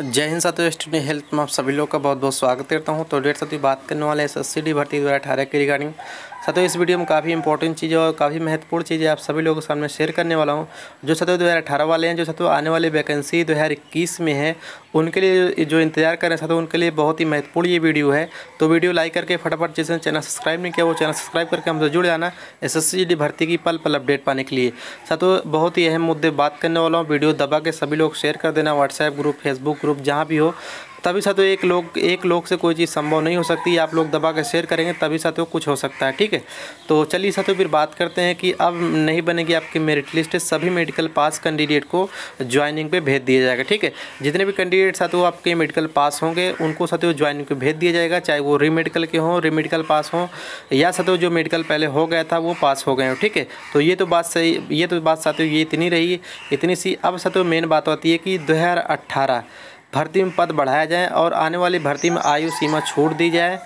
जय हिंद साथियों student health में आप सभी लोग का बहुत बहुत स्वागत करता हूँ। तो डेट साथियों बात करने वाले एस एस भर्ती दो हज़ार अठारह के रिगार्डिंग। साथियों इस वीडियो में काफ़ी इंपॉर्टेंट चीज़ें और काफ़ी महत्वपूर्ण चीज़ें आप सभी लोगों के सामने शेयर करने वाला हूँ। जो साथियों दो वाले हैं, जो साथियों आने वाली वैकेंसी दो हज़ार इक्कीस में है, उनके लिए जो इंतज़ार कर रहे हैं साथियों उनके लिए बहुत ही महत्वपूर्ण ये वीडियो है। तो वीडियो लाइक करके फटाफट जिसने चैनल सब्सक्राइब नहीं किया, वो चैनल सब्सक्राइब करके हमसे जुड़ जाना एस एस भर्ती की पल पल अपडेट पाने के लिए। साथियों बहुत ही अहम मुद्दे बात करने वाला हूँ। वीडियो दबा के सभी लोग शेयर कर देना। व्हाट्सएप ग्रुप फेसबुक ग्रुप जहाँ भी हो। तभी साथियों एक लोग एक लोग से कोई चीज़ संभव नहीं हो सकती। आप लोग दबा के शेयर करेंगे, तभी साथियों कुछ हो सकता है, ठीक है? तो चलिए साथियों, फिर बात करते हैं कि अब नहीं बनेगी आपकी मेरिट लिस्ट सभी मेडिकल पास कैंडिडेट को ज्वाइनिंग पे भेज दिया जाएगा, ठीक है? जितने भी कैंडिडेट साथियों आपके मेडिकल पास होंगे, उनको साथियों ज्वाइनिंग पे भेज दिया जाएगा, चाहे वो री मेडिकल के हों री मेडिकल पास हों, या साथियों जो मेडिकल पहले हो गया था, वो पास हो गए हो, ठीक है? तो ये तो बात सही, ये तो बात साथियों, ये इतनी रही, इतनी सी। अब साथियों मेन बात होती है कि दो भर्ती में पद बढ़ाया जाए और आने वाली भर्ती में आयु सीमा छूट दी जाए।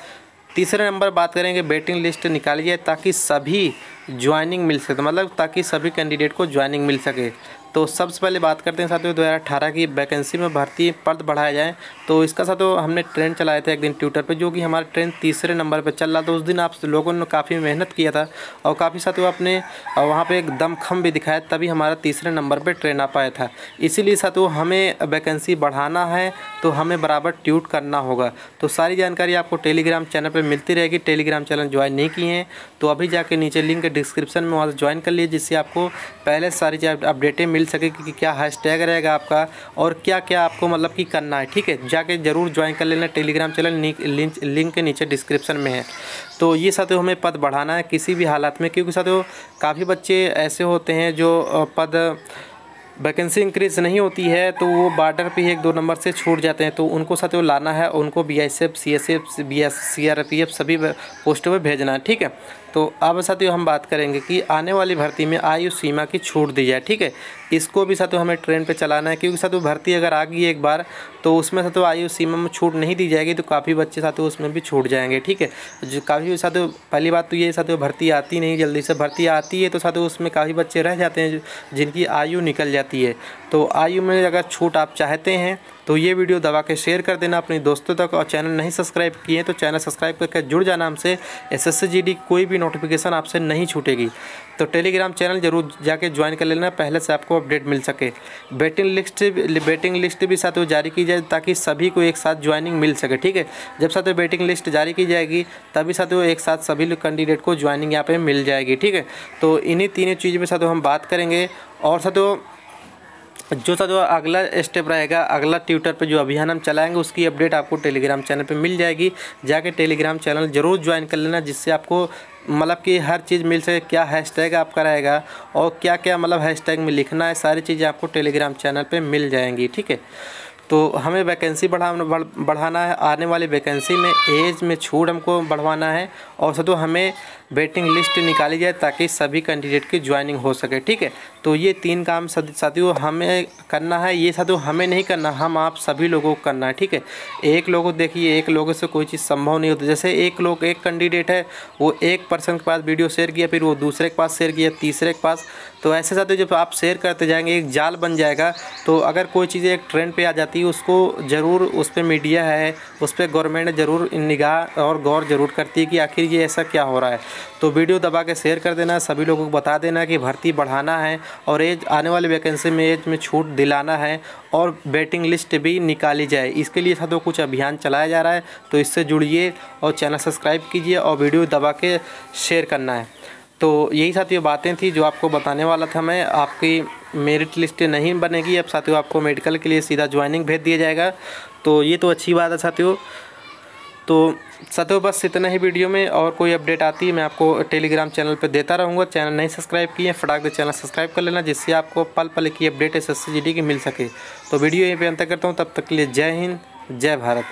तीसरे नंबर बात करेंगे वेटिंग लिस्ट निकाली जाए ताकि सभी ज्वाइनिंग मिल सके मतलब ताकि सभी कैंडिडेट को ज्वाइनिंग मिल सके। तो सबसे पहले बात करते हैं साथियों दो हज़ार अठारह की वैकेंसी में भर्ती पद बढ़ाया जाए। तो इसका साथियों हमने ट्रेन चलाया था एक दिन ट्विटर पे, जो कि हमारा ट्रेन तीसरे नंबर पे चल रहा था। उस दिन आप लोगों ने काफ़ी मेहनत किया था और काफ़ी साथियों अपने वहाँ पे एक दमखम भी दिखाया, तभी हमारा तीसरे नंबर पर ट्रेन आ पाया था। इसीलिए साथियों हमें वैकेंसी बढ़ाना है तो हमें बराबर ट्यूट करना होगा। तो सारी जानकारी आपको टेलीग्राम चैनल पर मिलती रहेगी। टेलीग्राम चैनल ज्वाइन नहीं किए हैं तो अभी जाके नीचे लिंक डिस्क्रिप्शन में वहाँ से ज्वाइन कर लीजिए, जिससे आपको पहले सारी अपडेटें मिल सके कि क्या हैशटैग रहेगा आपका और क्या क्या आपको मतलब कि करना है, ठीक है? जाके ज़रूर ज्वाइन कर लेना टेलीग्राम चैनल लिंक लिंक के नीचे डिस्क्रिप्शन में है। तो ये साथियों, हमें पद बढ़ाना है किसी भी हालात में, क्योंकि साथियों, काफ़ी बच्चे ऐसे होते हैं जो पद वैकेंसी इंक्रीज नहीं होती है तो वो बार्डर पे एक दो नंबर से छूट जाते हैं। तो उनको साथियों लाना है, उनको B S F C S F B S C R P F सभी पोस्टों पे भेजना है, ठीक है? तो अब साथियों हम बात करेंगे कि आने वाली भर्ती में आयु सीमा की छूट दी जाए, ठीक है? इसको भी साथियों हमें ट्रेन पे चलाना है, क्योंकि साथियों भर्ती अगर आ गई एक बार तो उसमें साथियों आयु सीमा में छूट नहीं दी जाएगी तो काफ़ी बच्चे साथियों उसमें भी छूट जाएँगे, ठीक है? जो काफ़ी साथियों, पहली बात तो ये साथियों भर्ती आती नहीं जल्दी से, भर्ती आती है तो साथियों उसमें काफ़ी बच्चे रह जाते हैं, जिनकी आयु निकल जाती है। तो आयु में अगर छूट आप चाहते हैं तो ये वीडियो दबा के शेयर कर देना अपने दोस्तों तक और चैनल नहीं सब्सक्राइब किए तो चैनल सब्सक्राइब करके जुड़ जाना हमसे। एस एस कोई भी नोटिफिकेशन आपसे नहीं छूटेगी। तो टेलीग्राम चैनल ज़रूर जाके ज्वाइन कर लेना, पहले से आपको अपडेट मिल सके। बेटिंग लिस्ट बेटिंग लिस्ट भी साथ जारी की जाए ताकि सभी को एक साथ ज्वाइनिंग मिल सके, ठीक है? जब साथ बेटिंग लिस्ट जारी की जाएगी, तभी साथ एक साथ सभी कैंडिडेट को ज्वाइनिंग यहाँ पे मिल जाएगी, ठीक है? तो इन्हीं तीनों चीज़ में साथ हम बात करेंगे और साथ जो सा जो अगला स्टेप रहेगा, अगला ट्विटर पे जो अभियान हम चलाएँगे, उसकी अपडेट आपको टेलीग्राम चैनल पे मिल जाएगी। जाके टेलीग्राम चैनल ज़रूर ज्वाइन कर लेना, जिससे आपको मतलब कि हर चीज़ मिल सके, क्या हैशटैग आपका रहेगा और क्या क्या मतलब हैशटैग में लिखना है, सारी चीज़ें आपको टेलीग्राम चैनल पर मिल जाएँगी, ठीक है? तो हमें वैकेंसी बढ़ा, बढ़ाना है। आने वाली वैकेंसी में एज में छूट हमको बढ़वाना है और सतो हमें वेटिंग लिस्ट निकाली जाए ताकि सभी कैंडिडेट की ज्वाइनिंग हो सके, ठीक है? तो ये तीन काम साथियों हमें करना है। ये साथियों हमें नहीं करना, हम आप सभी लोगों को करना है, ठीक है? एक लोगों देखिए, एक लोगों से कोई चीज़ संभव नहीं होती। जैसे एक लोग, एक कैंडिडेट है, वो एक पर्सन के पास वीडियो शेयर किया, फिर वो दूसरे के पास शेयर किया, तीसरे के पास। तो ऐसे साथियों जब आप शेयर करते जाएँगे, एक जाल बन जाएगा। तो अगर कोई चीज़ एक ट्रेंड पर आ जाती है उसको ज़रूर उस पर मीडिया है, उस पर गवर्नमेंट ज़रूर निगाह और गौर ज़रूर करती है कि आखिर ये ऐसा क्या हो रहा है। तो वीडियो दबा के शेयर कर देना, सभी लोगों को बता देना कि भर्ती बढ़ाना है और एज आने वाली वैकेंसी में एज में छूट दिलाना है और वेटिंग लिस्ट भी निकाली जाए। इसके लिए था तो कुछ अभियान चलाया जा रहा है तो इससे जुड़िए और चैनल सब्सक्राइब कीजिए और वीडियो दबा के शेयर करना है। तो यही साथ ये बातें थी जो आपको बताने वाला था मैं, आपकी मेरिट लिस्ट नहीं बनेगी। अब साथियों, आपको मेडिकल के लिए सीधा ज्वाइनिंग भेज दिया जाएगा। तो ये तो अच्छी बात है साथियों। तो साथियों, बस इतना ही वीडियो में। और कोई अपडेट आती है, मैं आपको टेलीग्राम चैनल पर देता रहूँगा। चैनल नहीं सब्सक्राइब किए, फटाक से चैनल सब्सक्राइब कर लेना, जिससे आपको पल पल की अपडेट एस एस की मिल सके। तो वीडियो यहीं पर अंत करता हूँ। तब तक के लिए जय हिंद, जय भारत।